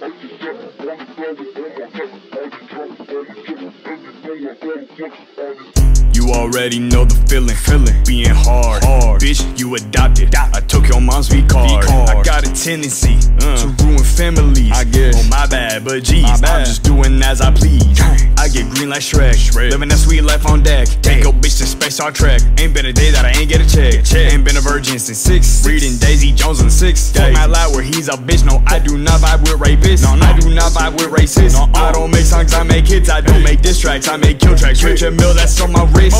Thank you. You already know the feeling, feeling being hard, hard. Bitch, you adopted. I took your mom's V card. I got a tendency uh, to ruin families. I guess. Oh my bad, but geez, I'm just doing as I please. I get green like Shrek, Shrek. living that sweet life on deck. Take your bitch to space Star Trek. Ain't been a day that I ain't get a check. check. Ain't been a virgin since six. Reading Daisy Jones on six. Fuck my lad where he's a bitch. No, I do not vibe with rapists. No, no. I do not vibe with racists. No, I don't make songs, I make hits. I don't make diss tracks, I make kill tracks. Rich a mill that's on my wrist.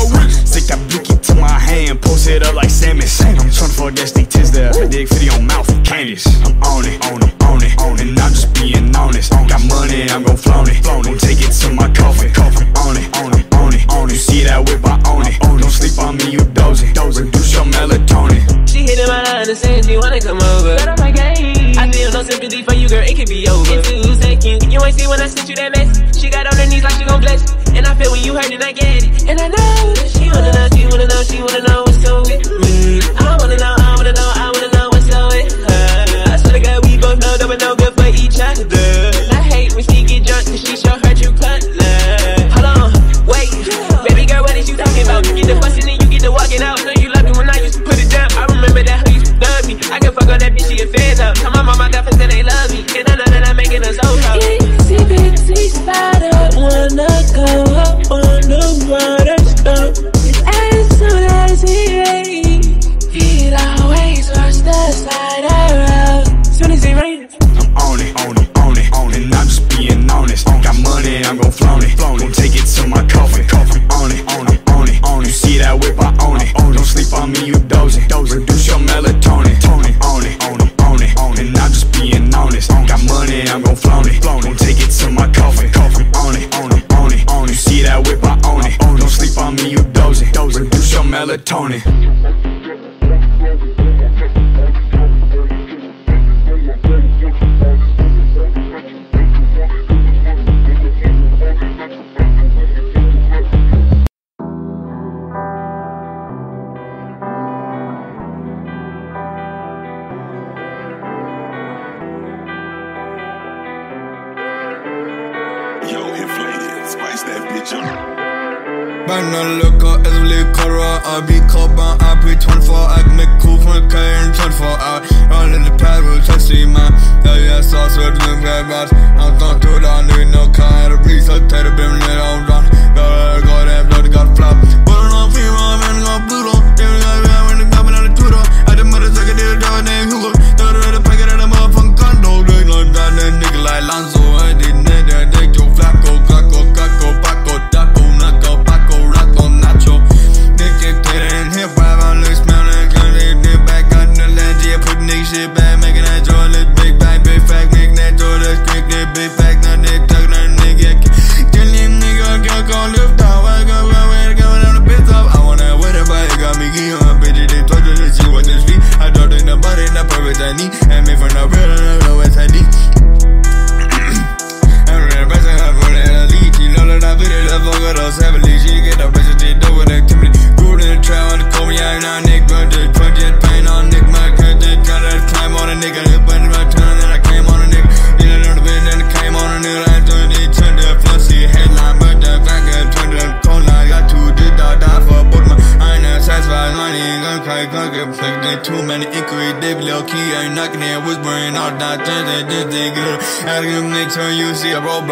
Stick that blicky to my hand, post it up like Samus. I'm tryna fuck Destiny Tisdale. I dig 50 on mouth, Candice. I'm on it, on it, on it, on it. And I'm just being honest. Got money, I'm gon' flaunt it. Gon' take it to my coffin. Coffin on it, on it, on it, on it. You see that whip, I own it. Don't sleep on me, you dozing. Reduce your melatonin. She hit my line and saying she wanna come over. Get on my game. I feel no sympathy for you, girl. It could be over. In two seconds, you ain't see when I sent you that mess. She got on her knees like she gon' bless. And I feel when you hurt and I get it. And I know that she wanna know, she wanna know, she wanna know what's so with me. I wanna know, I wanna know, I wanna know what's so with her. I swear to God, we both know that we're no good for each other. Get the bustin' and you get the walking out. Know you love me when I used to put it down. I remember that hoe used to love me. I can fuck on that bitch, she a fan of. Tell my mama that for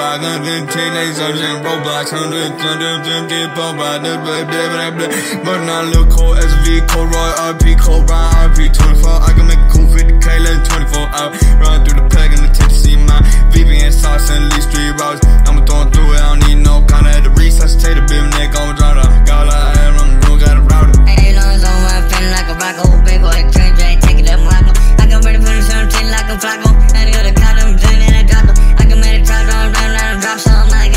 515 days of in robots, 100, 150 bobots, but not look cool, SV, cold, Roy, RP, cold, Ryan, RP, 24, I can make a cool 50k, let 24 out, run through the peg in the tip to see my VPN sauce and least three routes, I'ma throwing through it, I don't need no kind of the resuscitate a bit, nigga, I'ma drown out, got a lot of room, room, got a router. Ain't no zone, I'm feeling like a rock, old big boy, change, I ain't taking that Morocco, I can burn it, put it, like a flaco. 'Em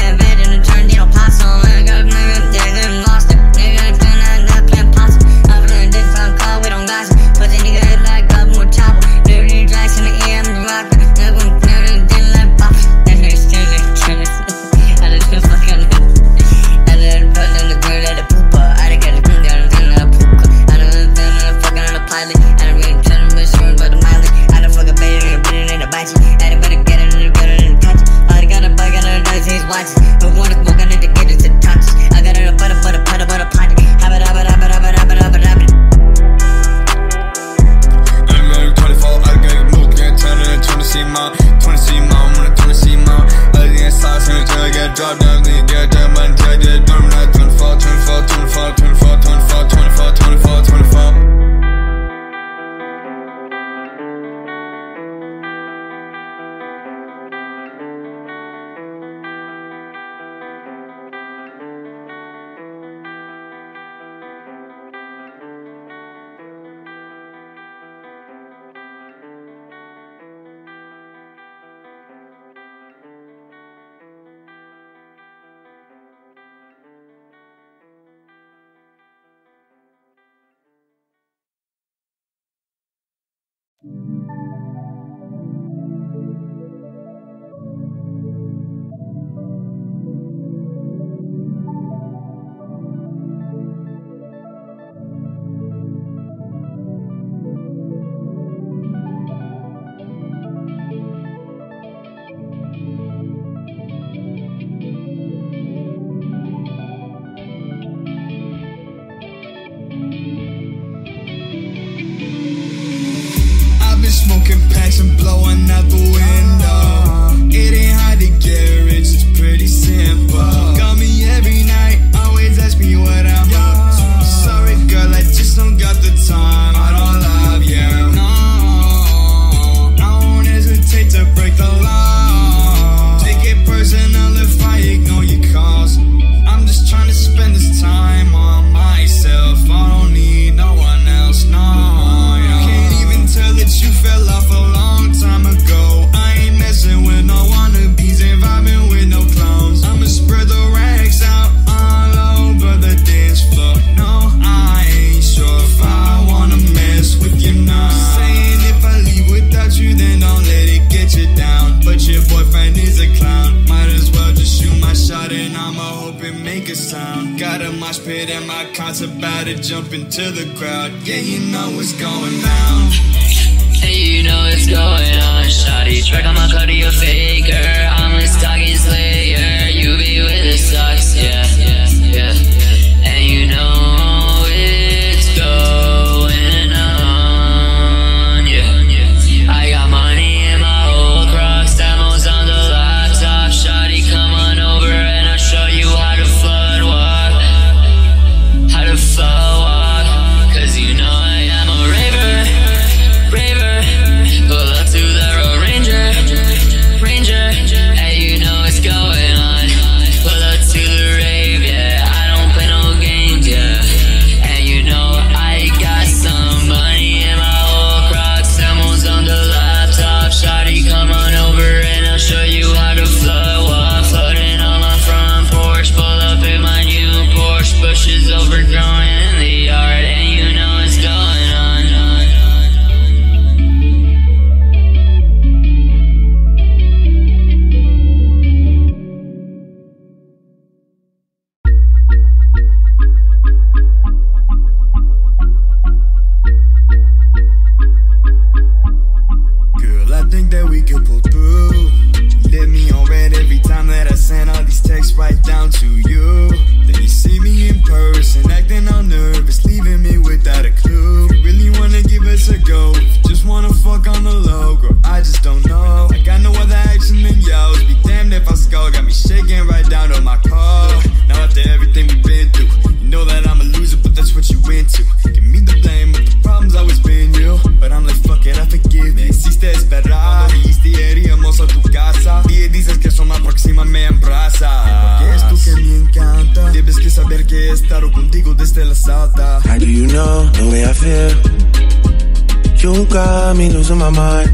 You got me losing my mind.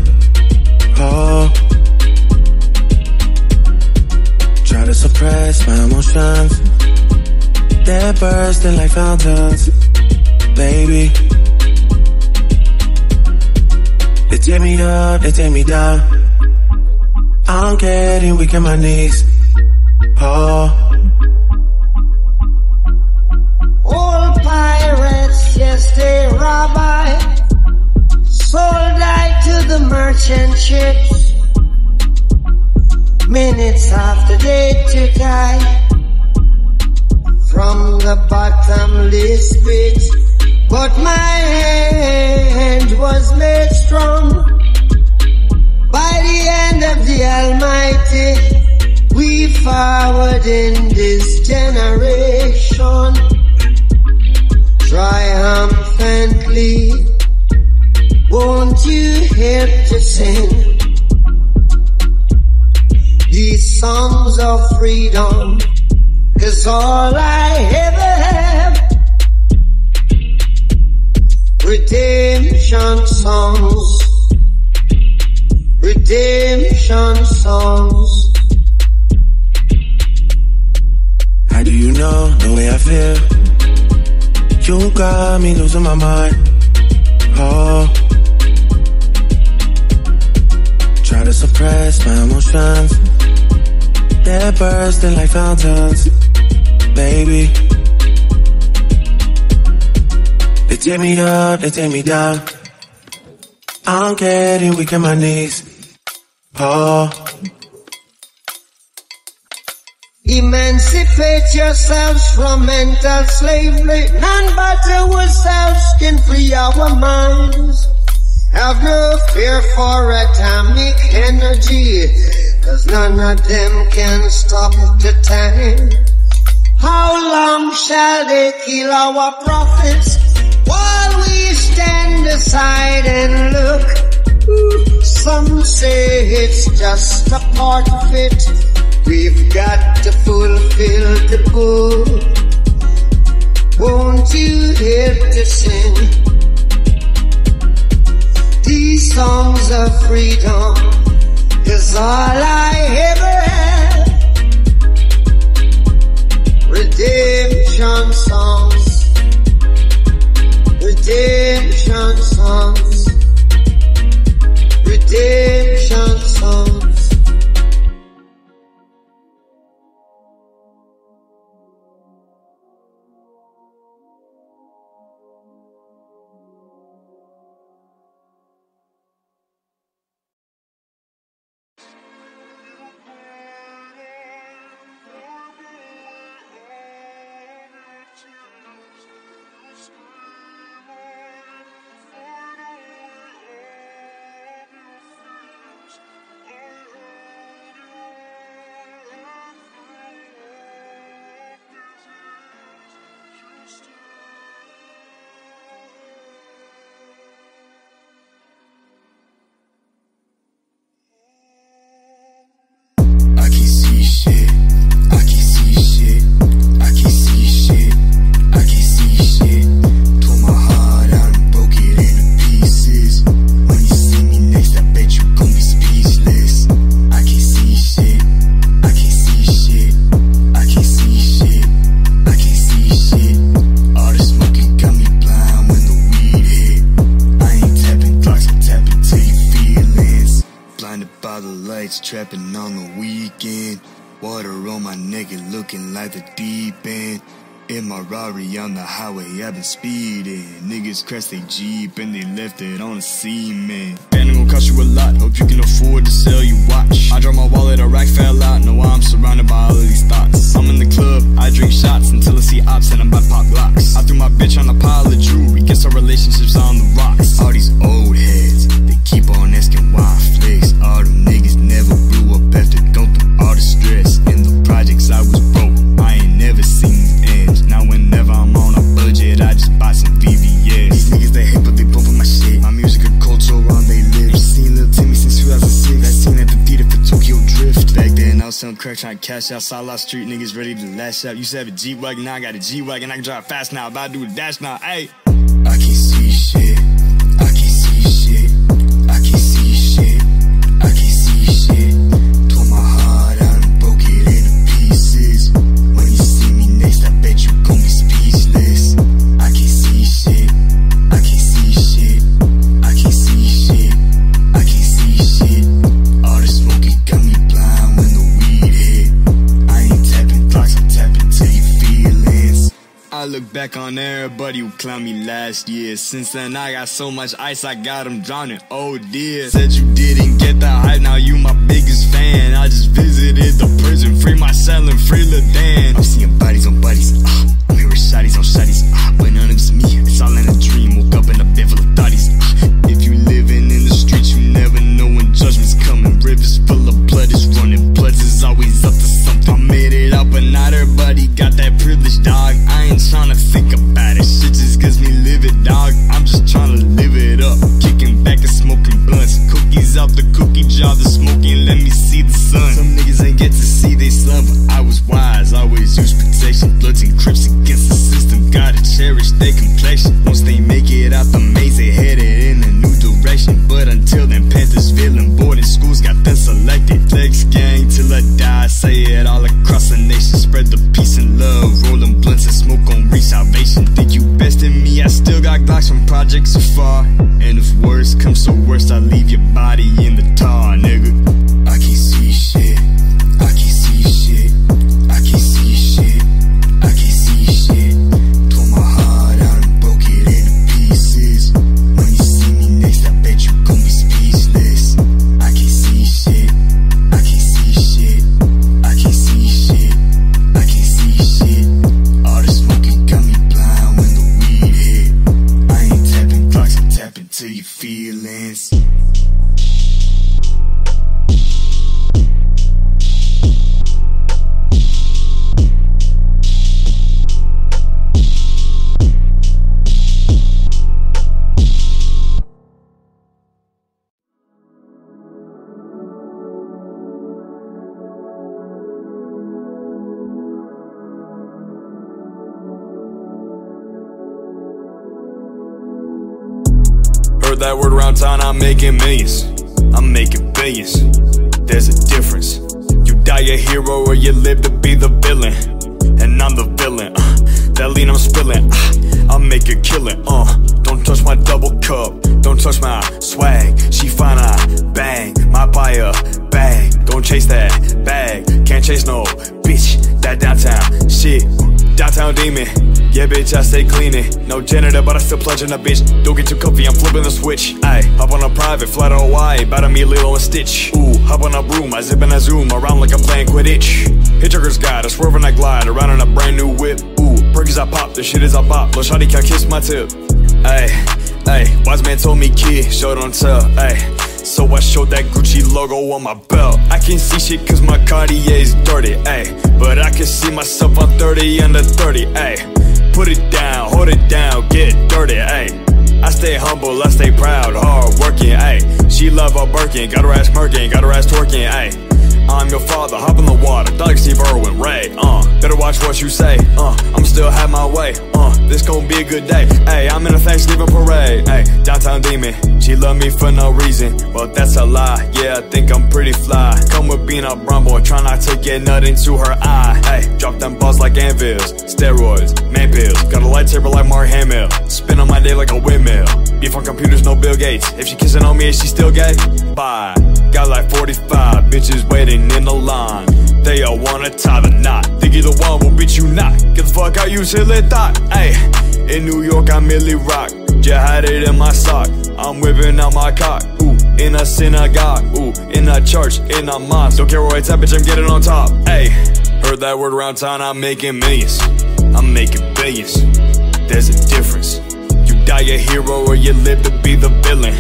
Oh. Try to suppress my emotions. They're bursting like fountains. Baby. They take me up, they take me down. I'm getting weak in my knees. Redemption songs, redemption songs. How do you know the way I feel? You got me losing my mind. Oh. Try to suppress my emotions. They're bursting like fountains. Baby. They take me up, they take me down. I'm getting weak in my knees. Oh. Emancipate yourselves from mental slavery. None but ourselves can free our minds. Have no fear for atomic energy, cause none of them can stop the time. How long shall they kill our prophets while we stand aside and look? Some say it's just a part of it. We've got to fulfill the book. Won't you help to sing these songs of freedom? Is all I ever had. Redemption songs, redemption songs, it on the cement. Damn, it gon' cost you a lot. Hope you can afford to sell your watch. I dropped my wallet, a rack fell out. No, I'm surrounded by all of these thoughts. I'm in the club, I drink shots until I see ops and I'm to pop blocks. I threw my bitch on a pile of jewelry. Guess our relationship's on the rocks. All these old heads, they keep on asking why I flex. All them niggas never blew up after going through all the stress. In the projects, I was broke. I ain't never seen M's. Now, whenever I'm on a budget, I just buy some VVS. These niggas, they hate, but they bumping 2006. That scene at the theater for Tokyo Drift. Back then, I was selling crack, trying to cash out. Saw a lot of street niggas ready to lash out. Used to have a G Wagon, now I got a G Wagon. I can drive fast now. About to do a dash now. Hey, I can see back on everybody who clowned me last year. Since then, I got so much ice, I got them drowning. Oh dear. Said you didn't get the hype, now you my biggest fan. I just visited the prison, free my cell and free Ladan. I'm seeing bodies on bodies, ah. I'm hearing shotties on shotties, ah. But none of me, it's all in a dream. Woke up in a bed full of thotties, Heard that word around town, I'm making millions. I'm making billions. There's a difference. You die a hero or you live to be the villain. And I'm the villain. Uh, that lean I'm spilling. Uh, I'll make a killing. Uh, don't touch my double cup. Don't touch my swag. She fine, I bang. My buyer bag. Don't chase that bag. Can't chase no bitch. That downtown shit. Downtown demon. Yeah, bitch, I stay cleaning. No janitor, but I still pledging a bitch. Don't get too comfy, I'm flipping the switch. Ayy, hop on a private, fly to Hawaii, bout to meet Lilo and Stitch. Ooh, hop on a broom, I zip and I zoom around like I'm playing Quidditch. Hitchhiker's guide, I swerve and I glide around in a brand new whip. Ooh, perkies I pop, the shit is I pop. Lil' shawty can kiss my tip. Ayy, ayy, wise man told me kid, show don't tell. Ayy. So I showed that Gucci logo on my belt. I can see shit cause my Cartier's dirty, ayy. But I can see myself on 30 under 30, ayy. Put it down, hold it down, get dirty, ayy. I stay humble, I stay proud, hard working, ayy. She love her Birkin, got her ass murking, got her ass twerking, ayy. I'm your father, hop in the water, Doug Steve Irwin, Ray, uh. Better watch what you say, uh. I'm still have my way, uh. This gon' be a good day, hey, I'm in a Thanksgiving parade, hey, Downtown demon, she love me for no reason, but that's a lie. Yeah, I think I'm pretty fly. Come with being a brown boy, try not to get nothing to her eye. hey, drop them balls like anvils, steroids, man pills. Got a lightsaber like Mark Hamill, spin on my day like a windmill. Beef on computers, no Bill Gates. If she kissing on me, is she still gay? Bye. Got like 45 bitches waiting in the line. They all wanna tie the knot. Think you the one, well, bitch, you not. Get the fuck out, you silly thought. Ayy, in New York, I merely rock. Just had it in my sock. I'm whipping out my cock. Ooh, in a synagogue. Ooh, in a church, in a mosque. Don't care where it's at, bitch, I'm getting on top. Ayy, heard that word around town, I'm making millions. I'm making billions. There's a difference. You die a hero or you live to be the villain.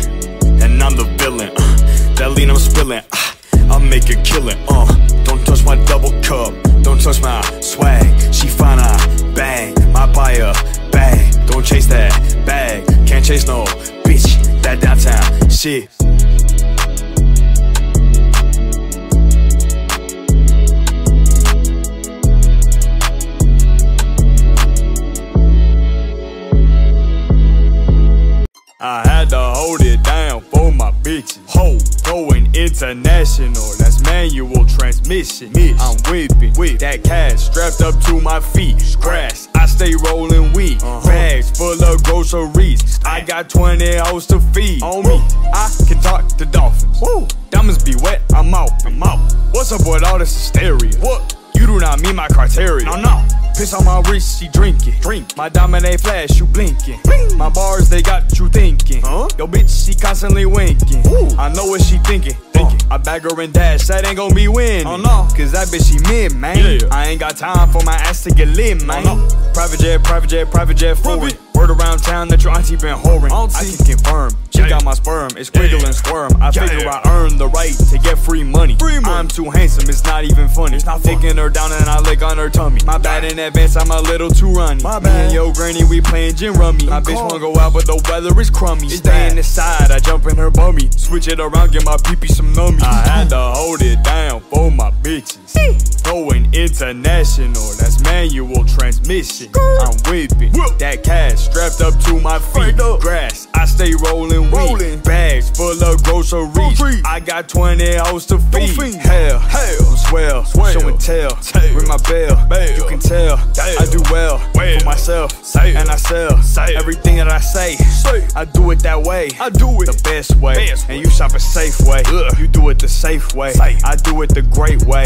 And I'm the villain. Uh. That lean I'm spilling. Uh, I'll make a killing. Uh, don't touch my double cup. Don't touch my swag. She fine, I bang. My buyer bag. Don't chase that bag. Can't chase no bitch. That downtown shit. I had to hold it down for my bitches. Ho, going international. That's manual transmission. I'm whipping with that cash strapped up to my feet. Grass, I stay rolling weed. Uh-huh. Bags full of groceries. I got 20 hoes to feed. On me, I can talk to dolphins. Woo. Diamonds be wet, I'm out. I'm out. What's up with all this hysteria? What? You do not meet my criteria. No, no. Piss on my wrist, she drinking. Drink. My diamond ain't flash, you blinking. My bars, they got you thinking. Huh? Yo, bitch, she constantly winking. Ooh. I know what she thinking. Thinking. I bag her and dash, that ain't gon' be winning. Oh no, cause that bitch she mid, man. Yeah. I ain't got time for my ass to get lit, man. Oh, no, Private jet, private jet, private jet forward. Word around town that your auntie been whoring. I can confirm, she got my sperm, it's squiggle and squirm. I figure I earned the right to get free money. I'm I'm too handsome, it's not even funny. It's not taking her down and I lick on her tummy. My bad in advance, I'm a little too runny. My bad. Me and yo granny, we playing gin rummy. My bitch wanna go out, but the weather is crummy. Stay in the side, I jump in her bummy. Switch it around, get my peepee some nummy. I had to hold it down for my bitches. Going international, that's manual transmission. I'm whipping that cash strapped up to my feet. Grass, I stay rolling weed. Bags full of groceries. I got 20 hoes to feed. Hell, hell, swell, show and tell. Ring my bell, bell, you can tell. I do well for myself, and I sell everything that I say. I do it that way. I do it the best way, and you shop a safe way. You do it the safe way. I do it the great way.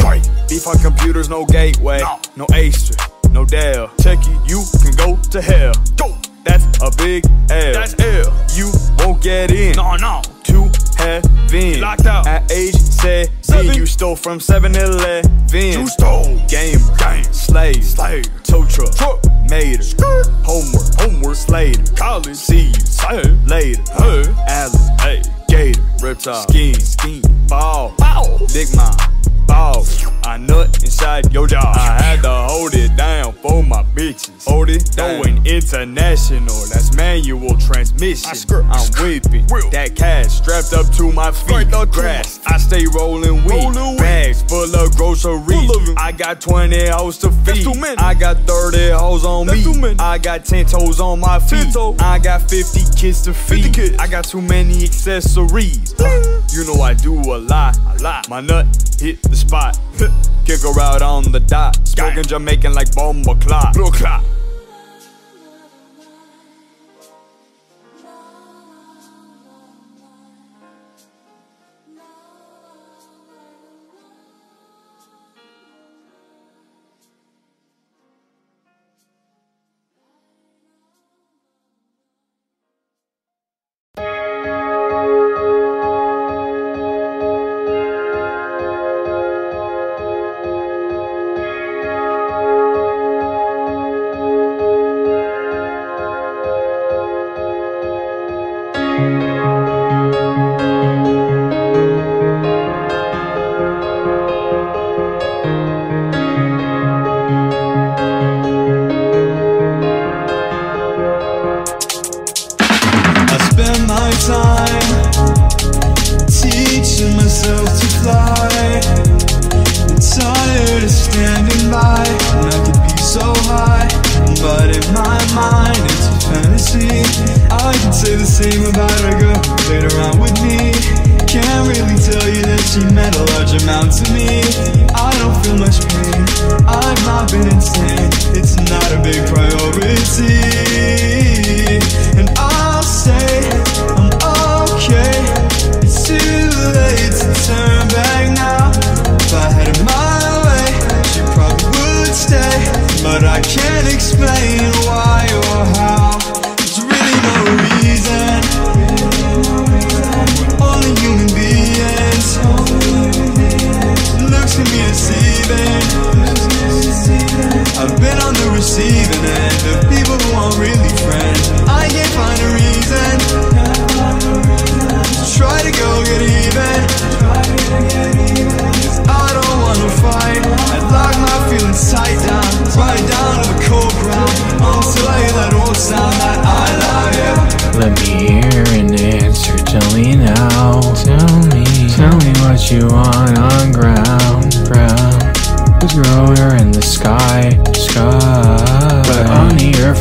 Beef on computers, no gateway, no Acer, no Dell. Check it, you can go to hell. Go. That's a big L. That's L. You won't get in. No, no. To heaven. Locked out. At age seven, seven. you stole from 7 Eleven. You stole. Gamer. Game. Slave. Slave. Tow truck. Truck. Mater. Skirt. Homework. Homework. Slater. College. See you. Say later. Hey. Allen. Hey. Gator. Reptile. Skin. Skin. Ball. Ball. Dick mine. Ball. I nut inside your jaw. I had to hold it down for my bitches. Hold it going international. That's manual transmission. I'm whipping that cash strapped up to my feet. Grass. I stay rolling weed. Bags full of groceries. I got 20 hoes to feed. I got 30 hoes on me. I got 10 toes on my feet. I got 50 kids to feed. I got too many accessories. You know I do a lot. A lot. My nut hit the spot. Kick her out on the dot. Smoking Jamaican like bomba clock. Blue clock.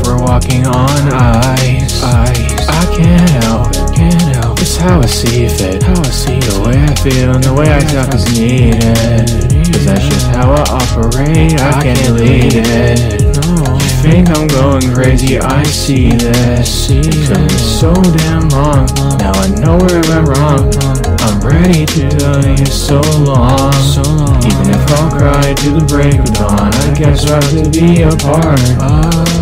We're walking on ice. Ice. I can't help it. Can't help it. It's how I see fit. How I see the way I feel and the way I talk is needed. Cause that's just how I operate. I can't delete it. No. You think I'm going crazy? I see this. Took me so damn long. Now I know where I went wrong. I'm ready to tell you so long. Even if I'll cry to the break of dawn, I guess I have to be. Apart.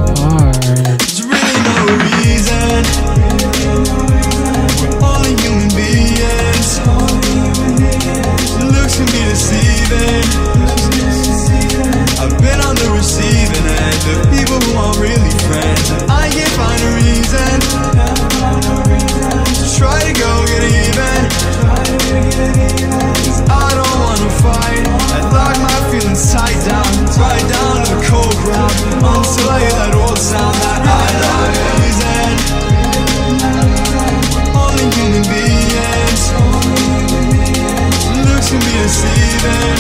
Deceiving.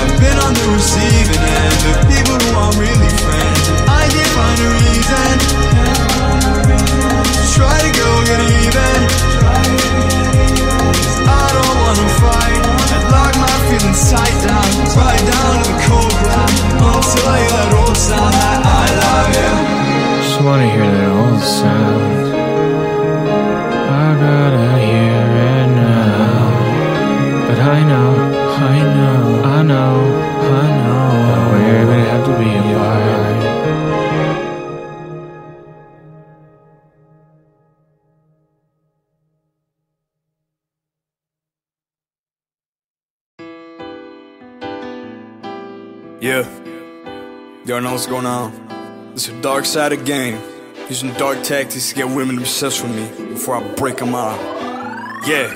I've been on the receiving end of people who aren't really friends. I find a reason. Try to go get even. I don't wanna fight. I'd lock my feelings tight down, right down to the cold ground. I'll that old sound that I love you. Just wanna hear that old sound. It's a dark side of game. Using dark tactics to get women obsessed with me before I break them out. Yeah,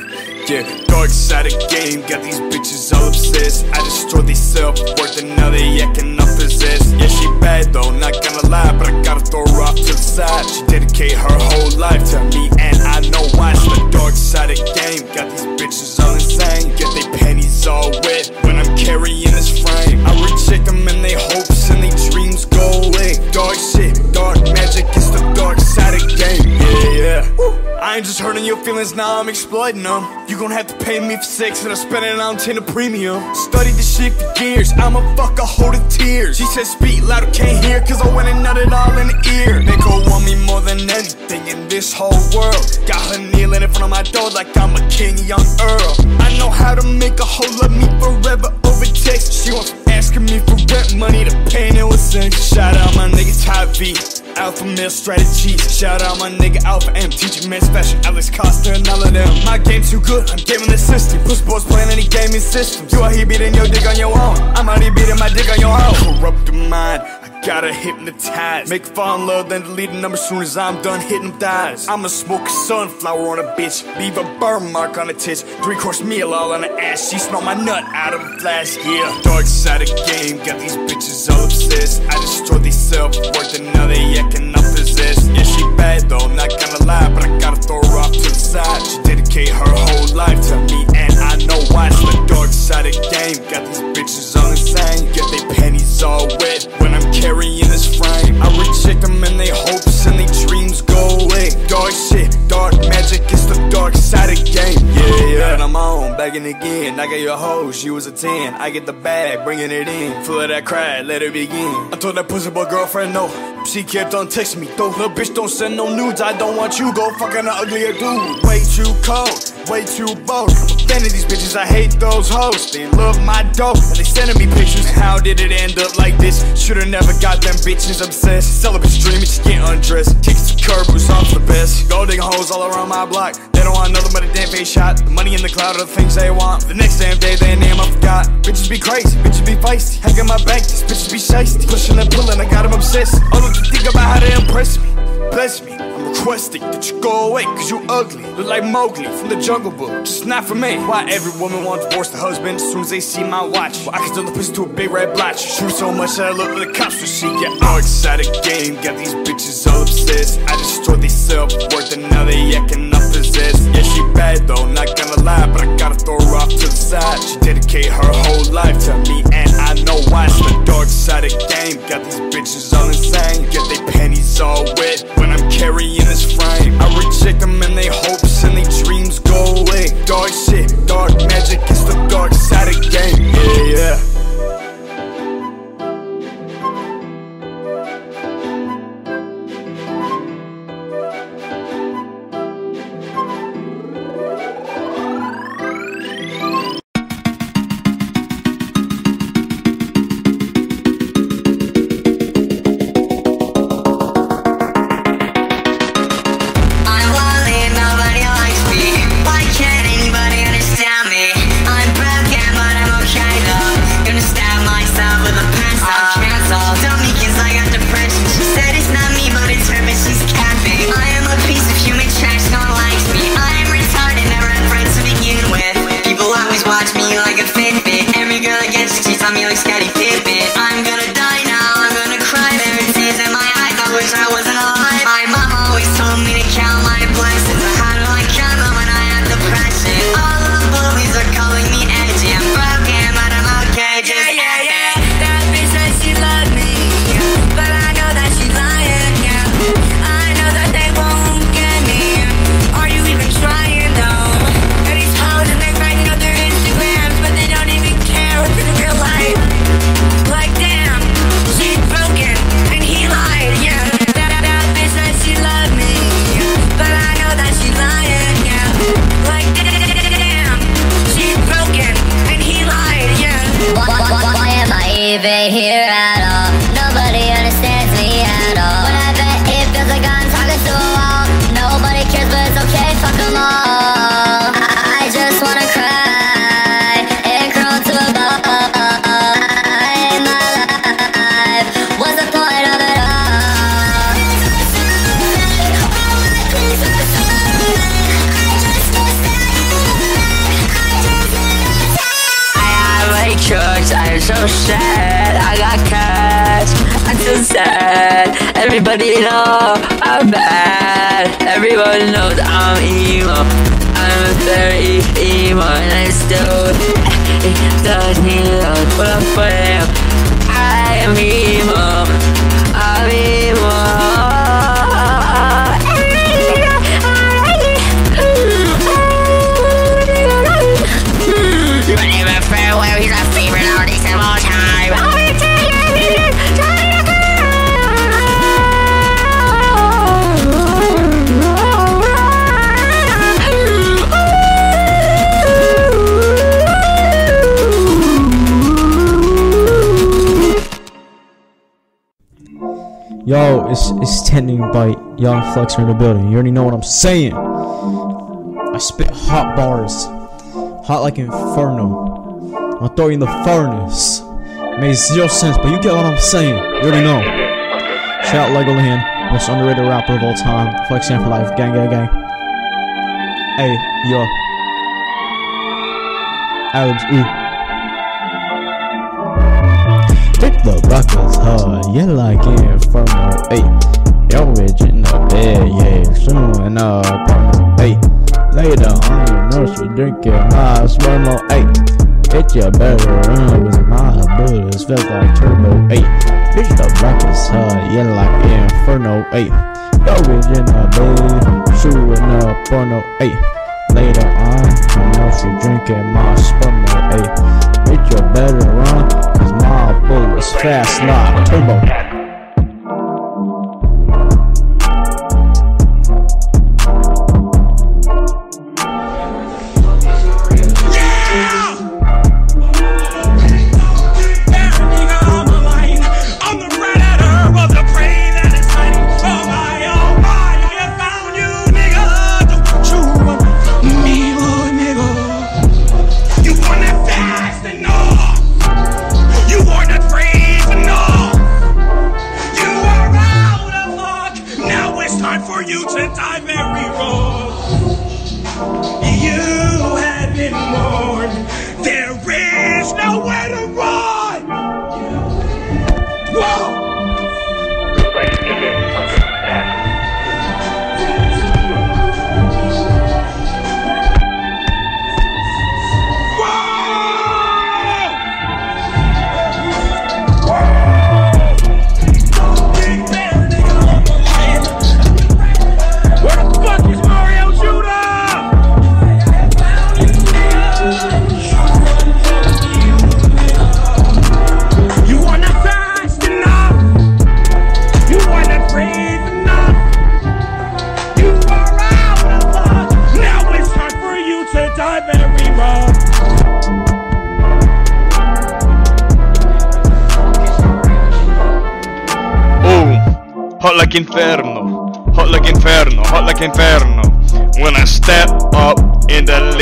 yeah, dark side of game. Got these bitches all obsessed. I destroyed their self worth and now they acting possessed. Yeah, she bad though, not gonna lie, but I gotta throw her off to the side. She dedicate her whole life to me, and I know why. It's the dark side of game. Got these bitches all insane. Get they panties all wet when I'm carrying this frame. I reject them and they hopes and they dreams go away. Dark shit, dark magic, it's the dark side. Yeah. I ain't just hurting your feelings, now I'm exploiting them. You gon' have to pay me for sex and I'm spending on 10 a premium. Study this shit for years, I'm a fucker, hold the tears. She said, speak louder, can't hear, cause I went and nutted all in the ear. Her want me more than anything in this whole world. Got her kneeling in front of my door like I'm a king, young Earl. I know how to make a hoe love me forever over text. She wants asking me for rent money to pay no sense. Shout out my nigga Ty V. Alpha male strategies. Shout out my nigga Alpha M. Teaching men's fashion. Alex Costa and all of them. My game too good. I'm gaming the system. Push boys playing any gaming system. You out here beating your dick on your own. I'm here beating my dick on your own. Corrupted mind. Gotta hypnotize. Make fall in love, then delete the number soon as I'm done hitting thighs. I'ma smoke a sunflower on a bitch. Leave a burn mark on the tits. Three course meal all on the ass. She smell my nut out of a flask. Yeah. Dark side of game. Got these bitches all obsessed. I destroyed these self worth and now they acting up possessed. Yeah, she bad though, not gonna lie, but I gotta throw her off to the side. She dedicate her whole life to me, and I know why. It's the dark side of game. Got these bitches all insane. Get they panties all wet when I'm carrying this frame. I reject them and they hopes and they dreams go away. Dark shit, dark magic, it's the dark side of game. Yeah, yeah. And I'm on, in again. I got your hoe, she was a 10. I get the bag, bringing it in. Full of that cry, let it begin. I told that pussy boy girlfriend no. She kept on texting me, though. Little bitch don't send no nudes. I don't want you go fucking an uglier dude. Way too cold, way too bold. Of these bitches, I hate those hoes. They love my dope, and they sending me pictures. How did it end up like this? Should've never got them bitches obsessed. Celibate stream, just get undressed. Tickets to curb, who's off the best. Gold digging hoes all around my block. They don't want nothing but a damn face shot. The money in the cloud are the things they want. The next damn day, their name I forgot. Bitches be crazy, bitches be feisty. Hacking my bank, these bitches be shiesty. Pushing and pulling, I got them obsessed. All of the think about how they impress me. Bless me, I'm requesting that you go away, cause you ugly. Look like Mowgli from the Jungle Book. Just not for me. Why every woman wants to divorce the husband as soon as they see my watch? Well, I can turn the pussy to a big red blotch. Shoot so much that I look like the cops will see. get side of game. Got these bitches all obsessed. I destroyed their self worth and now they acting up possessed. Yeah, she bad though, not gonna lie, but I gotta throw her off to the side. She dedicate her whole life to me, and I know why. It's the dark side of game. Got these bitches all insane. Get they panties all wet when I'm carrying this frame. I reject them and they hopes and they dreams go away. Dark shit, dark magic, it's the dark side of game. Yeah, yeah. Yo, it's it's Tending Bike Young Flexer in the building. You already know what I'm saying. I spit hot bars, hot like inferno. I'll throw you in the furnace. Makes zero sense, but you get what I'm saying. You already know. Shout out Legoland, most underrated rapper of all time. Flexing for life, gang, gang, gang. Hey, yo. Arabs, ooh. Take the buckets hard, yeah, like inferno, ayy. Yo, the bed, yeah, soon up, ayy. Later on your nursery, drinking my spermo, ayy. Hit your better run, cause my bullets felt like turbo, ayy. Pick the buckets hard, yeah, like inferno, ayy. Yo, original bed, shooting up, porno, ayy. Later on, your nursery, drinking my spermo, ayy. Hit your better run, cause my bullets fast lock, turbo.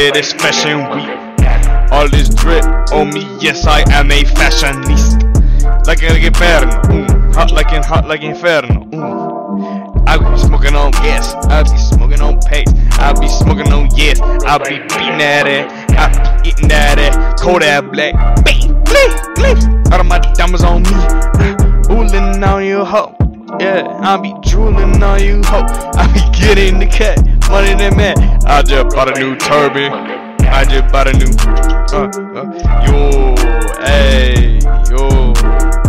The latest fashion week, all this drip on me, yes I am a fashionista. Like an inferno, mm, hot like in hot like inferno. Mm. I be smoking on gas, I be smoking on pace, I be smoking on yes, I be beating at it, I be eating at it, cold at black, bang, bling, bling. All of my diamonds on me, ooling on you hoe. Yeah, I be drooling on you hoe. I be getting the cat, money than man. I just bought a new turban. I just bought a new, uh, uh, yo, hey, yo.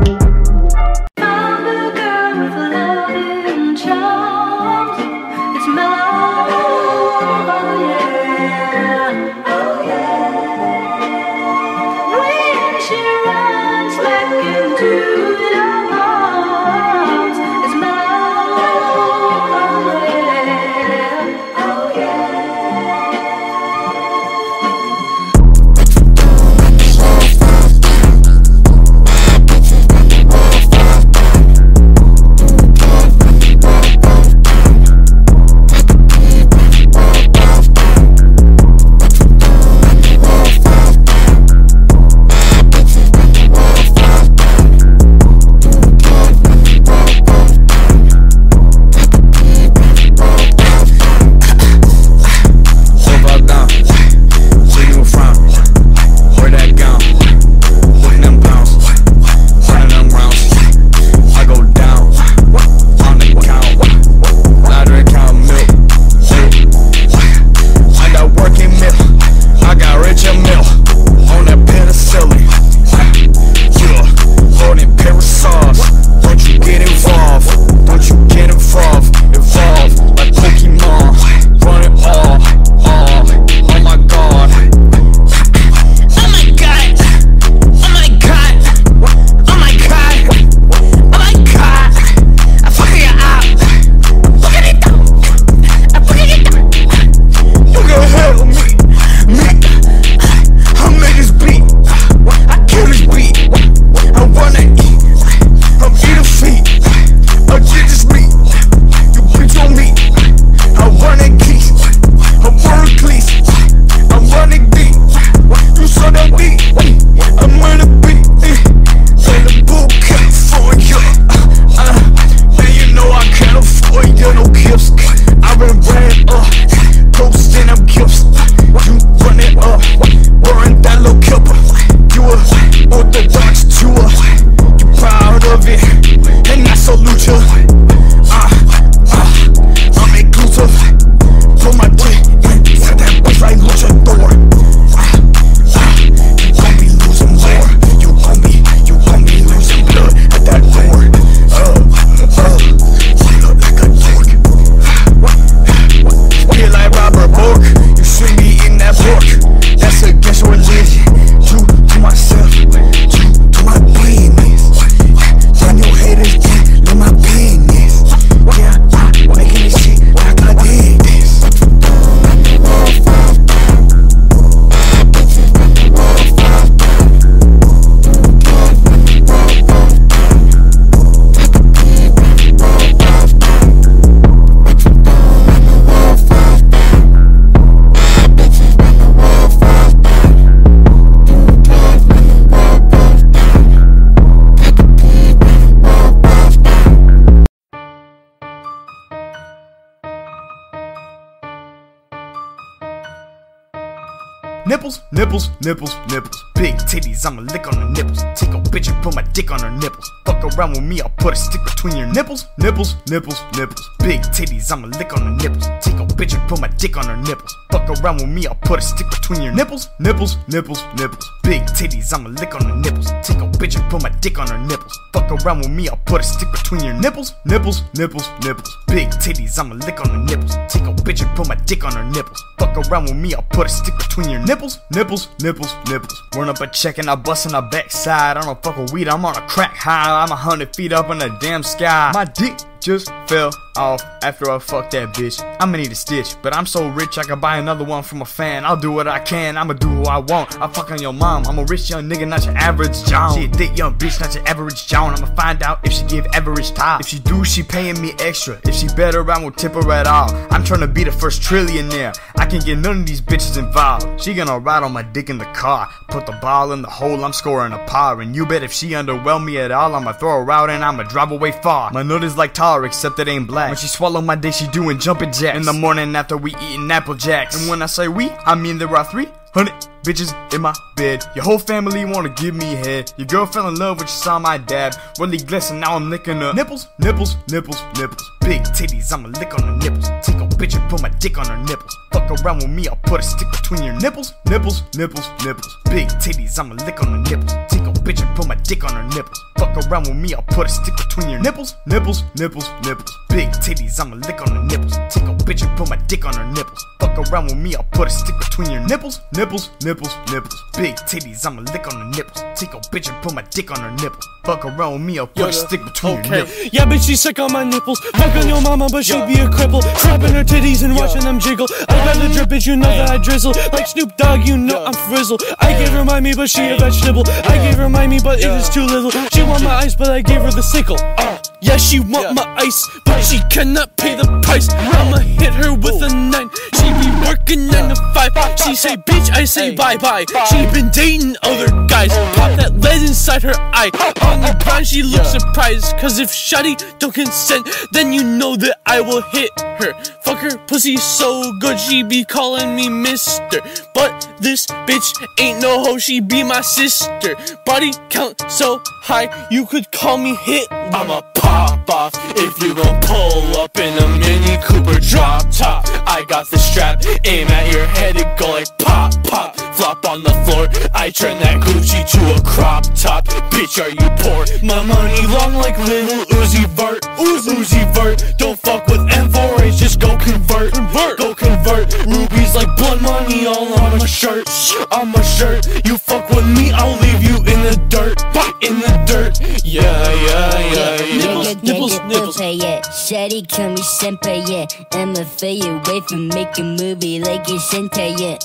Nipples, nipples. Big titties, I'ma lick on the nipples. Take a bitch and put my dick on her nipples. Fuck around with me, I'll put a stick between your nipples. Nipples, nipples, nipples. Big titties, I'ma lick on the nipples. Take a bitch and put my dick on her nipples. Fuck around with me, I'll put a stick between your nipples. Nipples, nipples, nipples. Big titties, I'ma lick on the nipples. Take a bitch and put my dick on her nipples. Fuck around with me, I'll put a stick between your nipples. Nipples, nipples, nipples. Big titties, I'ma lick on the nipples. Take a bitch and put my dick on her nipples. Fuck around with me, I'll put a stick between your nipples. Nipples, nipples, nipples. Run up a check and I bust in her backside. I don't fuck with weed, I'm on a crack high. I'm a hundred feet up in the damn sky. My dick just fell off after I fuck that bitch. I'ma need a stitch, but I'm so rich I can buy another one from a fan. I'll do what I can, I'ma do who I want. I fuck on your mom, I'm a rich young nigga, not your average John. She a thick young bitch, not your average John. I'ma find out if she give average top. If she do, she paying me extra. If she better, I won't tip her at all. I'm trying to be the first trillionaire. I can get none of these bitches involved. She gonna ride on my dick in the car. Put the ball in the hole, I'm scoring a par. And you bet if she underwhelm me at all, I'ma throw her out and I'ma drive away far. My nut is like tar, except it ain't black. When she swallow my dick, she doing jumping jacks. In the morning after we eating apple jacks. And when I say we, I mean there are three hundred bitches in my bed. Your whole family wanna give me head. Your girl fell in love when she saw my dad. Really glisten, now I'm licking her nipples, nipples, nipples, nipples. Big titties, I'ma lick on her nipples. Take a bitch and put my dick on her nipples. Fuck around with me, I'll put a stick between your nipples, nipples, nipples, nipples. Big titties, I'ma lick on her nipples. Take a bitch and put my dick on her nipples. Fuck around with me, I'll put a stick between your nipples, nipples, nipples, nipples. Big titties, I'ma lick on her nipples. Take a bitch and put my dick on her nipples. Fuck around with me, I'll put a stick between your nipples, nipples, nipples, nipples. Big titties, I'ma lick on the nipples. Take a bitch and put my dick on her nipples. Fuck around with me, I'll put a stick between your nipples. Yeah, bitch, she's sick on my nipples. Fuck on your mama, but she'd be a cripple. Slapping her titties and watching them jiggle. I got the drip, bitch, you know that I drizzle. Like Snoop Dogg, you know I'm frizzle. I gave her my me, but she a vegetable. I gave her my me, but it is too little. She want my ice, but I gave her the sickle. Uh, yeah, she want my ice, she cannot pay the price. I'ma hit her with a nine. She be working nine to five. She say, bitch, I say bye bye. She been dating other guys. Pop that lead inside her eye. On the ground, she looks surprised. Cause if Shotty don't consent, then you know that I will hit her. Fuck her pussy so good, she be calling me mister. But this bitch ain't no hoe, she be my sister. Body count so high, you could call me hit. I'ma pop off if you gon' pull up in a Mini Cooper drop top. I got the strap, aim at your head, it go like pop, pop. Flop on the floor, I turn that Gucci to a crop top. Bitch, are you poor? My money long like Lil Uzi Vert. Uzi Vert, don't fuck with M4H, just go convert. Go convert. Rubies like blood money all on my shirt. On my shirt. You fuck with me, I'll leave you in the dirt. In the dirt. Yeah, yeah, yeah, yeah. Nigga, Nipples, nigga, nipples. pay yeah. Shawty call me senpai, yeah. I'ma fade away from make a movie like a sentai, yeah.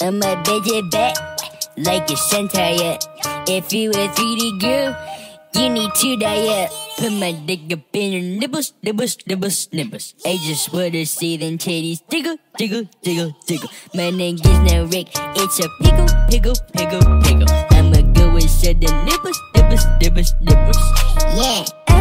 I'ma bend it back like a sentai, yeah. If you a 3D girl, you need to die, yeah. Put my dick up in your nipples, nipples, nipples, nipples. I just wanna see them titties tickle, tickle, tickle, tickle. My name is now Rick, it's a pickle, pickle, pickle, pickle. I'ma go and inside the nipples, nipples, nipples, nipples. Yeah.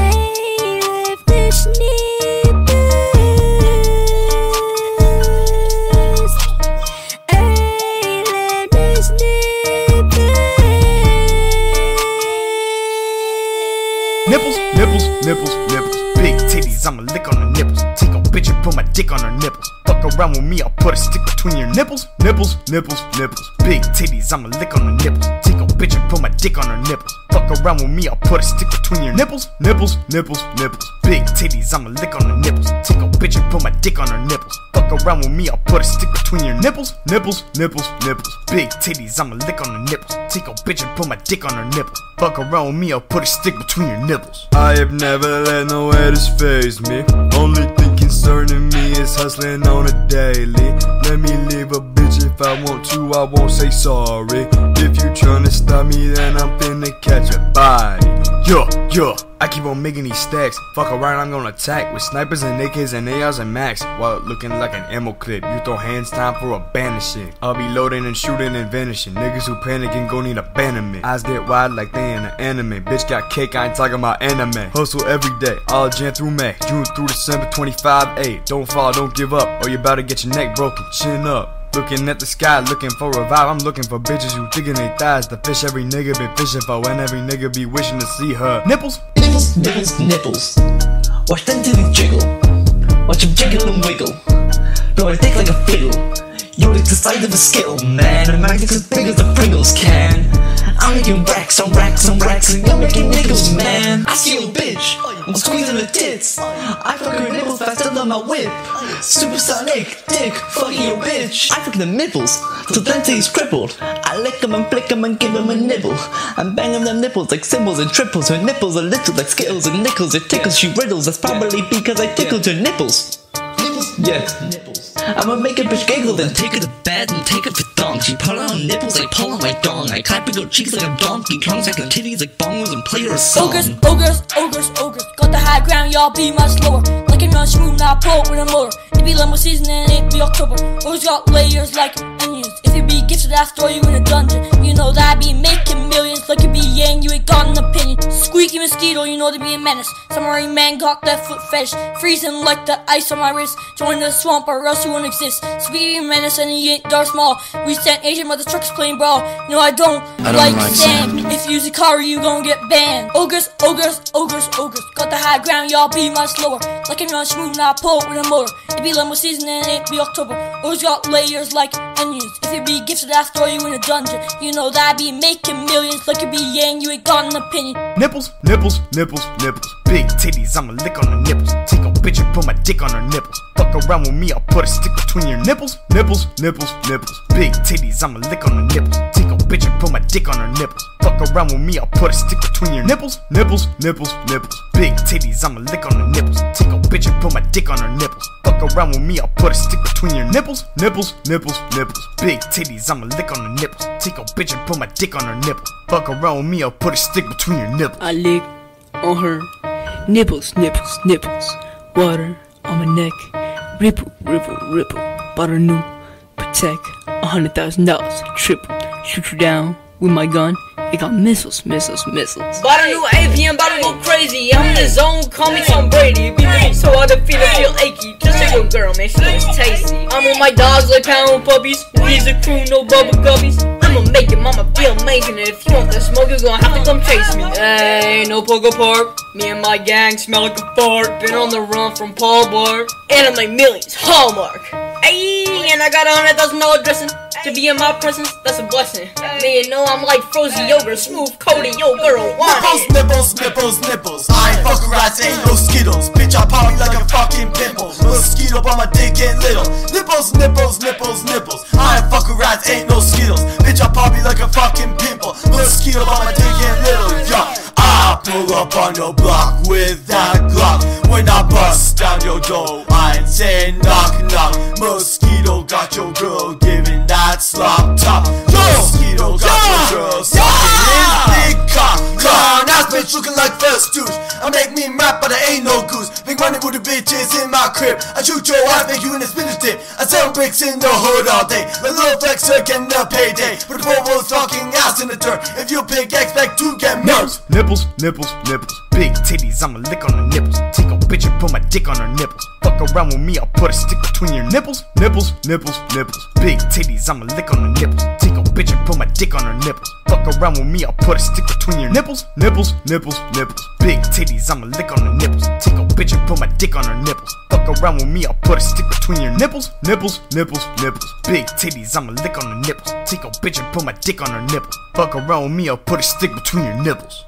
Nipples, nipples. Big titties, I'ma lick on the nipples. Take a bitch and put my dick on her nipples. Fuck around with me, I'll put a stick between your nipples. Nipples, nipples, nipples. Big titties, I'ma lick on the nipples. Take a bitch and put my dick on her nipples. Fuck around with me, I'll put a stick between your nipples. Nipples, nipples, nipples. Big titties, I'ma lick on the nipples. Take a bitch and put my dick on her nipples. Fuck around with me, I'll put a stick between your nipples. Nipples, nipples, nipples. Big titties, I'ma lick on the nipples. Take a bitch and put my dick on her nipples. Fuck around with me, I'll put a stick between your nipples. I have never let no haters phase me. Only thing concerning me is hustling on a daily. Let me leave a bitch if I want to, I won't say sorry. If you tryna stop me, then I'm finna catch a body. Yo, yo, I keep on making these stacks. Fuck around, I'm gonna attack with snipers and AKs and ARs and max. While looking like an ammo clip, you throw hands, time for a banishing. I'll be loading and shooting and vanishing. Niggas who panic and gon' need abandonment. Eyes get wide like they in an anime. Bitch got cake, I ain't talking about anime. Hustle every day, all Jan through May, June through December 25 8. Don't fall, don't give up, or you about to get your neck broken. Chin up. Looking at the sky, looking for a vibe. I'm looking for bitches who digging their thighs. The fish every nigga been fishing for, and every nigga be wishing to see her nipples. Nipples, nipples, nipples. Watch them till they jiggle. Watch them jiggle and wiggle. Blow it thick like a fiddle. You're the size of a skittle, man. And magic's as big as the Pringles can. I'm making racks on racks on racks, and you're making nickels, man. I see you, bitch. I'm squeezing the tits. I fuck her nipples faster than my whip. Supersonic dick, fucking your bitch. I fuck the nipples till then he's crippled. I lick 'em and flick 'em and give 'em a nibble. I'm banging them nipples like symbols and triples. Her nipples are little like skittles and nickels. It tickles, she riddles. That's probably because I tickled her nipples. Yeah. I'ma make a bitch giggle, then take her to bed and take her to thongs. She pull on nipples like pull on my dong. I clap her cheeks like a donkey, tongues like her titties like bongos and play her a song. Ogres, ogres, ogres, ogres. Got the high ground, y'all be much lower. Like a run smooth, not pull with a motor. It be limo season and it be October. Ogres got layers like If you be gifted, I throw you in a dungeon. You know that I be making millions. Like you be yang, you ain't got an opinion. Squeaky mosquito, you know they be a menace. Samurai man got that foot fetish. Freezing like the ice on my wrist. Join the swamp or else you won't exist. Sweetie menace and you ain't Darth Maul. We stand Asian mother trucks playing ball. No, I don't, I don't like, like sand. sand. If you use a car, you gon' get banned. Ogres, ogres, ogres, ogres. Got the high ground, y'all be much slower. Like a run smooth, not pull with a motor. It be limo season and it be October. Ogres got layers like onions. If you be gifted, I throw you in a dungeon. You know that I be making millions. Like you be yang, you ain't got an opinion. Nipples, nipples, nipples, nipples. Big titties, I'ma lick on the nipples. Take a bitch and put my dick on her nipples. Fuck around with me, I'll put a stick between your nipples. Nipples, nipples, nipples. Big titties, I'ma lick on the nipples. Take a bitch and put my dick on her nipples. Fuck around with me, I'll put a stick between your nipples. Nipples, nipples, nipples. Big titties, I'ma lick on the nipples. Take a bitch and put my dick on her nipples. Around with me, I'll put a stick between your nipples. Nipples, nipples, nipples. Big titties, I'ma lick on the nipples. Take a bitch and put my dick on her nipples. Fuck around with me, I'll put a stick between your nipples. I lick on her nipples, nipples, nipples. Water on my neck. Ripple, ripple, ripple. A new Protect. A hundred thousand dollars. Triple. Shoot you down with my gun. It got missiles, missiles, missiles. Bought a new AP, I'm about to go crazy. I'm in the zone, call me Tom Brady. Beat me so hard to feel feel achy. Just a good girl, man, she looks tasty. I'm with my dogs like pound puppies. We's a crew, no bubble guppies. I'ma make it, mama feel amazing. And if you want the smoke, you're gonna have to come chase me. Hey, no pogo park. Me and my gang smell like a fart. Been on the run from Paul Blart. And I'm like millions, Hallmark. Hey, and I got a hundred thousand dollar dressing. To be in my presence, that's a blessing. Man, you know I'm like frozen yogurt, smooth coated, yo girl, Nipples, nipples, nipples, nipples. I ain't fucking rats, ain't no skittles. Bitch, I pop you like a fucking pimple. Mosquito by my dick get little. Nipples, nipples, nipples, nipples. I ain't fucking rats, ain't no skittles. Bitch, I pop you like a fucking pimple. Mosquito by my dick get little. Yeah. I pull up on your block with that Glock. When I bust down your door, I ain't saying knock knock. Mosquito got your girl that slop top. Mosquito got your girl sucking in big cock. Clown ass bitch looking like first douche. I make me rap, but I ain't no goose. Big money with the bitches in my crib. I shoot your wife, make you in a spinach dip. I sell bricks in the hood all day. My little flexer getting a payday. But the poor fucking ass in the dirt. If you pick, expect to get murked. Nipples, nipples, nipples. Big titties, I'ma lick on the nipples. Take a bitch and put my dick on her nipples. Fuck around with me, I'll put a stick between your nipples. Nipples, nipples, nipples. Big titties, I'ma lick on the nipples. Take a bitch and put my dick on her nipples. Fuck around with me, I'll put a stick between your nipples. Nipples, nipples, nipples. Big titties, I'ma lick on the nipples. Take a bitch and put my dick on her nipples. Fuck around with me, I'll put a stick between your nipples. Nipples, nipples, nipples. Big titties, I'ma lick on the nipples. Take a bitch and put my dick on her nipples. Fuck around with me, I'll put a stick between your nipples.